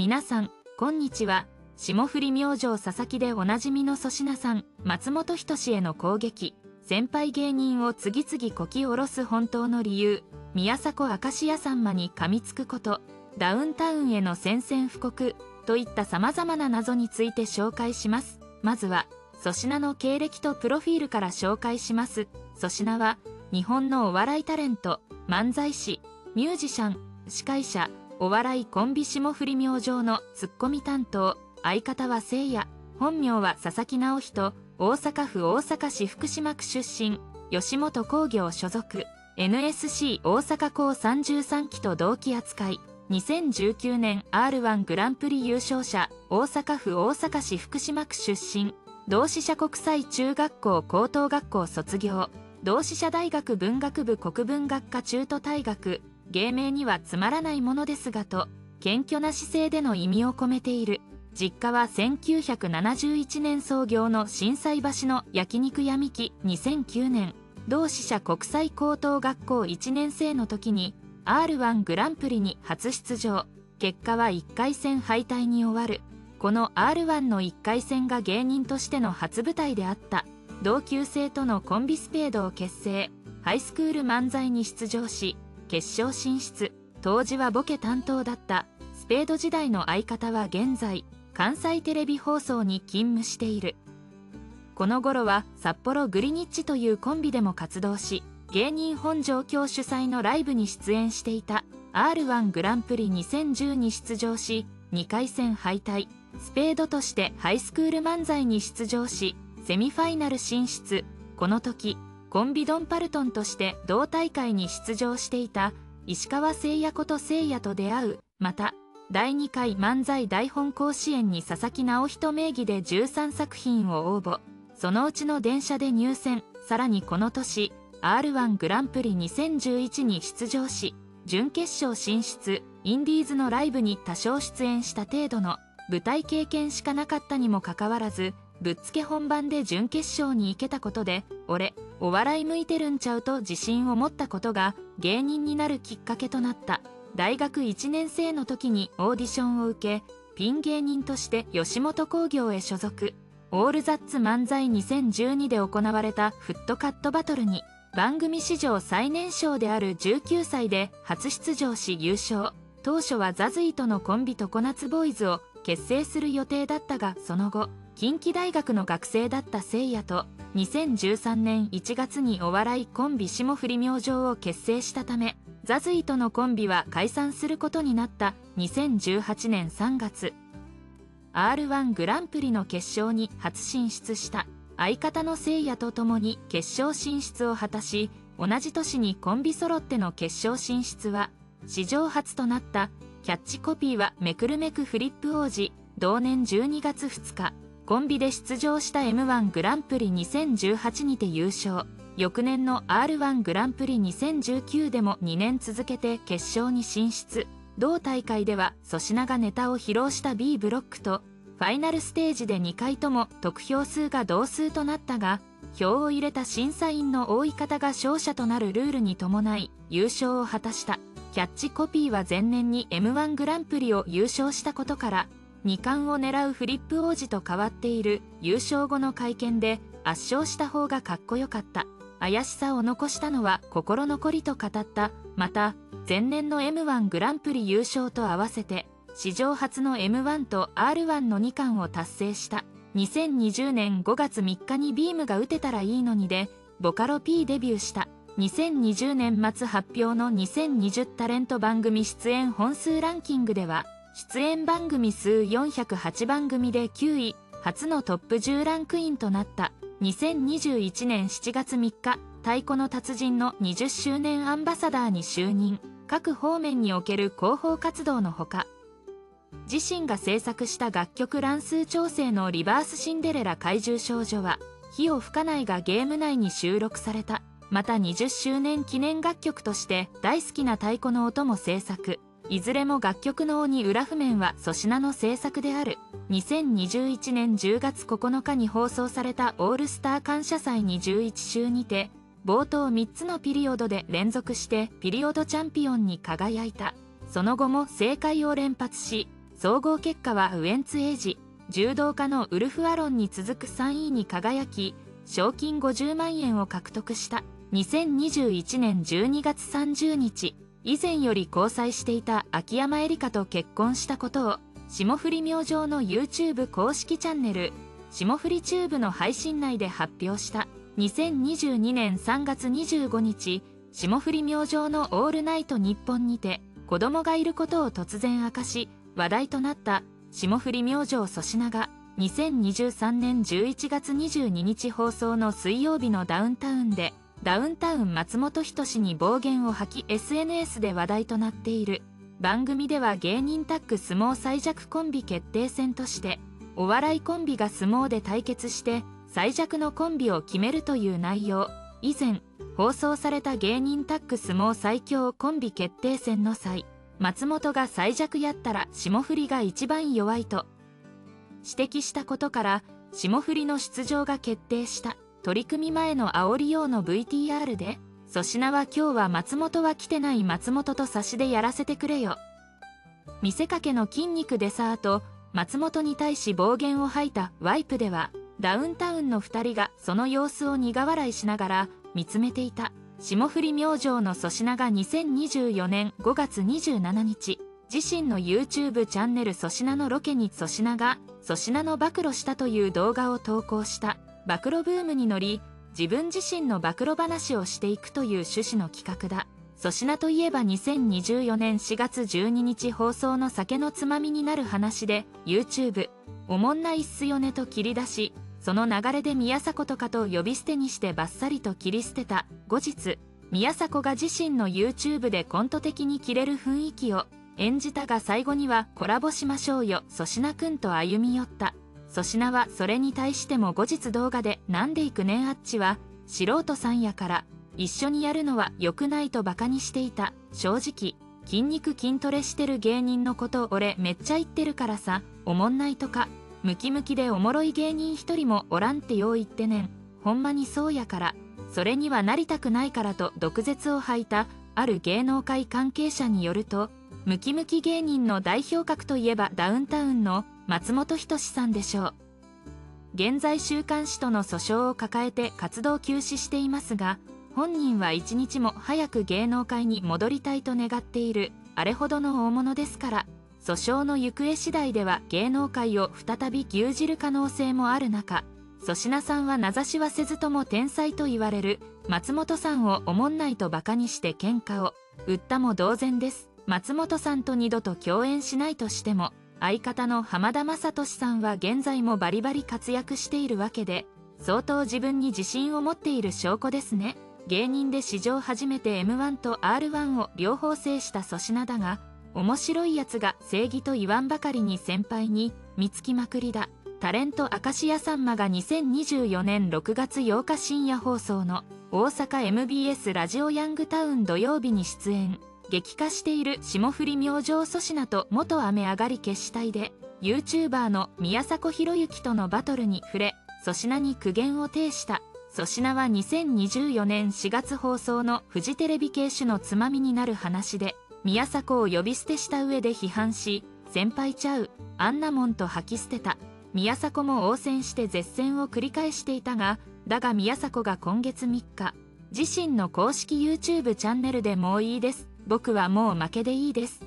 皆さん、こんにちは。霜降り明星佐々木でおなじみの粗品さん、松本人志への攻撃、先輩芸人を次々こき下ろす本当の理由、宮迫明石家さんまに噛みつくこと、ダウンタウンへの宣戦布告、といった様々な謎について紹介します。まずは、粗品の経歴とプロフィールから紹介します。粗品は、日本のお笑いタレント、漫才師、ミュージシャン、司会者、お笑いコンビ霜降り明星のツッコミ担当、相方はせいや、本名は佐々木直人、大阪府大阪市福島区出身、吉本興業所属、NSC 大阪校33期と同期扱い、2019年 R1 グランプリ優勝者、大阪府大阪市福島区出身、同志社国際中学校高等学校卒業、同志社大学文学部国文学科中途退学、芸名にはつまらないものですがと、謙虚な姿勢での意味を込めている。実家は1971年創業の震災橋の焼肉屋みき2009年同志社国際高等学校1年生の時に R1 グランプリに初出場。結果は1回戦敗退に終わる。この R1 の1回戦が芸人としての初舞台であった。同級生とのコンビスペードを結成。ハイスクール漫才に出場し決勝進出。当時はボケ担当だった。スペード時代の相方は現在関西テレビ放送に勤務している。この頃は札幌グリニッチというコンビでも活動し芸人本上京主催のライブに出演していた。r 1グランプリ2010に出場し2回戦敗退。スペードとしてハイスクール漫才に出場しセミファイナル進出。この時コンビドンパルトンとして同大会に出場していた石川誠也こと誠也と出会うまた第2回漫才台本甲子園に佐々木直人名義で13作品を応募。そのうちの電車で入選。さらにこの年 r 1グランプリ2011に出場し準決勝進出インディーズのライブに多少出演した程度の舞台経験しかなかったにもかかわらずぶっつけ本番で準決勝に行けたことで俺お笑い向いてるんちゃうと自信を持ったことが芸人になるきっかけとなった。大学1年生の時にオーディションを受けピン芸人として吉本興業へ所属。オールザッツ漫才2012で行われたフットカットバトルに。番組史上最年少である19歳で初出場し優勝。当初はザズイとのコンビ常夏ボーイズを結成する予定だったがその後近畿大学の学生だったせいやと2013年1月にお笑いコンビ霜降り明星を結成したためザズイとのコンビは解散することになった2018年3月。r 1グランプリの決勝に初進出した相方のせいやと共に決勝進出を果たし同じ年にコンビ揃っての決勝進出は史上初となったキャッチコピーはめくるめくフリップ王子同年12月2日。コンビで出場した m 1グランプリ2018にて優勝。翌年の r 1グランプリ2019でも2年続けて決勝に進出。同大会では粗品がネタを披露した B ブロックとファイナルステージで2回とも得票数が同数となったが票を入れた審査員の多い方が勝者となるルールに伴い優勝を果たした。キャッチコピーは前年に m 1グランプリを優勝したことから2冠を狙うフリップ王子と変わっている優勝後の会見で圧勝した方がかっこよかった。怪しさを残したのは心残りと語った。また前年の m 1グランプリ優勝と合わせて史上初の m 1と r 1の2冠を達成した。2020年5月3日にビームが打てたらいいのにでボカロ P デビューした。2020年末発表の2020タレント番組出演本数ランキングでは出演番組数408番組で9位初のトップ10ランクインとなった。2021年7月3日太鼓の達人の20周年アンバサダーに就任。各方面における広報活動のほか自身が制作した楽曲乱数調整のリバースシンデレラ怪獣少女は火を吹かないがゲーム内に収録された。また20周年記念楽曲として大好きな太鼓の音も制作。いずれも楽曲の鬼裏譜面は粗品の制作である。2021年10月9日に放送されたオールスター感謝祭21週にて冒頭3つのピリオドで連続してピリオドチャンピオンに輝いた。その後も正解を連発し総合結果はウエンツエイジ柔道家のウルフ・アロンに続く3位に輝き賞金50万円を獲得した。2021年12月30日。以前より交際していた秋山エリカと結婚したことを霜降り明星の YouTube 公式チャンネル霜降りチューブの配信内で発表した2022年3月25日霜降り明星の「オールナイトニッポン」にて子供がいることを突然明かし話題となった霜降り明星粗品が2023年11月22日放送の水曜日のダウンタウンでダウンタウン松本人志に暴言を吐き SNS で話題となっている。番組では芸人タッグ相撲最弱コンビ決定戦としてお笑いコンビが相撲で対決して最弱のコンビを決めるという内容。以前放送された芸人タッグ相撲最強コンビ決定戦の際松本が最弱やったら霜降りが一番弱いと指摘したことから霜降りの出場が決定した。取り組み前の煽り用の VTR で粗品は今日は松本は来てない松本と差しでやらせてくれよ。見せかけの筋肉でさあと松本に対し暴言を吐いたワイプではダウンタウンの2人がその様子を苦笑いしながら見つめていた。霜降り明星の粗品が2024年5月27日自身の YouTube チャンネル粗品のロケに粗品が粗品の暴露したという動画を投稿した。暴露ブームに乗り自分自身の暴露話をしていくという趣旨の企画だ。粗品といえば2024年4月12日放送の酒のつまみになる話で YouTube「おもんないっすよね」と切り出しその流れで宮迫とかと呼び捨てにしてバッサリと切り捨てた。後日宮迫が自身の YouTube でコント的に切れる雰囲気を演じたが最後にはコラボしましょうよ。粗品くんと歩み寄った。粗品はそれに対しても後日動画でなんでいくねんあっちは素人さんやから一緒にやるのは良くないとバカにしていた正直筋肉筋トレしてる芸人のこと俺めっちゃ言ってるからさ。おもんないとかムキムキでおもろい芸人一人もおらんってよう言ってねん。ほんまにそうやから。それにはなりたくないからと毒舌を吐いたある芸能界関係者によるとムキムキ芸人の代表格といえばダウンタウンの松本人志さんでしょう。現在週刊誌との訴訟を抱えて活動休止していますが本人は一日も早く芸能界に戻りたいと願っているあれほどの大物ですから訴訟の行方次第では芸能界を再び牛耳る可能性もある中粗品さんは名指しはせずとも天才と言われる松本さんをおもんないとバカにして喧嘩を。売ったも同然です。松本さんと二度と共演しないとしても相方の浜田雅俊さんは現在もバリバリ活躍しているわけで相当自分に自信を持っている証拠ですね。芸人で史上初めて m 1と r 1を両方制した粗品だが面白いやつが正義と言わんばかりに先輩に見つきまくりだ。タレント明石家さんまが2024年6月8日深夜放送の大阪 MBS ラジオヤングタウン土曜日に出演。激化している霜降り明星粗品と元雨上がり決死隊で YouTuber の宮迫博之とのバトルに触れ粗品に苦言を呈した。粗品は2024年4月放送のフジテレビ系種のつまみになる話で宮迫を呼び捨てした上で批判し先輩ちゃうあんなもんと吐き捨てた。宮迫も応戦して絶戦を繰り返していたがだが宮迫が今月3日自身の公式 YouTube チャンネルでもういいです。僕はもう負けでいいです。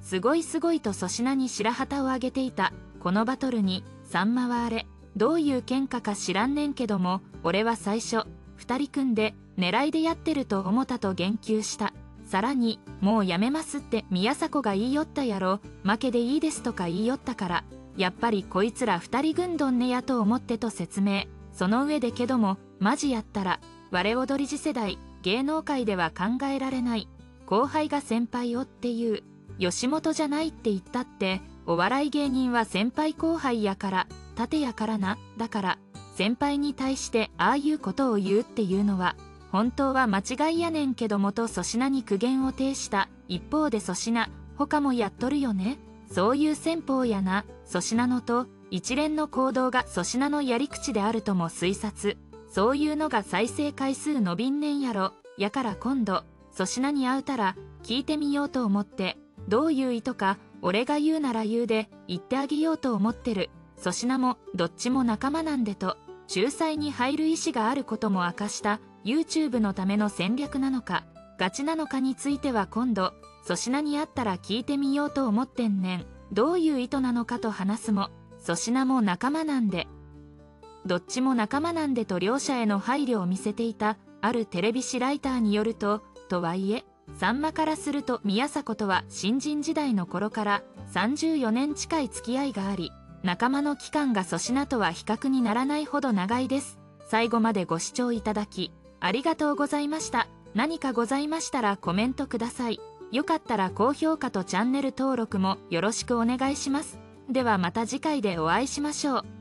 すごいすごいと粗品に白旗を上げていたこのバトルにさんまはあれ。どういう喧嘩か知らんねんけども俺は最初2人組んで狙いでやってると思ったと言及した。さらに「もうやめます」って宮迫が言いよったやろ。負けでいいですとか言いよったから。やっぱりこいつら2人軍どんねやと思ってと説明。その上でけどもマジやったら我踊り次世代芸能界では考えられない。後輩が先輩をっていう吉本じゃないって言ったってお笑い芸人は先輩後輩やから盾やからなだから先輩に対してああいうことを言うっていうのは本当は間違いやねんけどもと粗品に苦言を呈した一方で粗品他もやっとるよね。そういう戦法やな粗品のと一連の行動が粗品のやり口であるとも推察。そういうのが再生回数伸びんねんやろ。やから今度粗品に会うたら聞いてみようと思ってどういう意図か俺が言うなら言うで言ってあげようと思ってる。粗品もどっちも仲間なんでと仲裁に入る意思があることも明かした YouTube のための戦略なのかガチなのかについては今度粗品に会ったら聞いてみようと思ってんねん。どういう意図なのかと話すも粗品も仲間なんで。どっちも仲間なんでと両者への配慮を見せていたあるテレビ誌ライターによるととはいえさんまからすると宮迫とは新人時代の頃から34年近い付き合いがあり仲間の期間が粗品とは比較にならないほど長いです。最後までご視聴いただきありがとうございました。何かございましたらコメントください。よかったら高評価とチャンネル登録もよろしくお願いします。ではまた次回でお会いしましょう。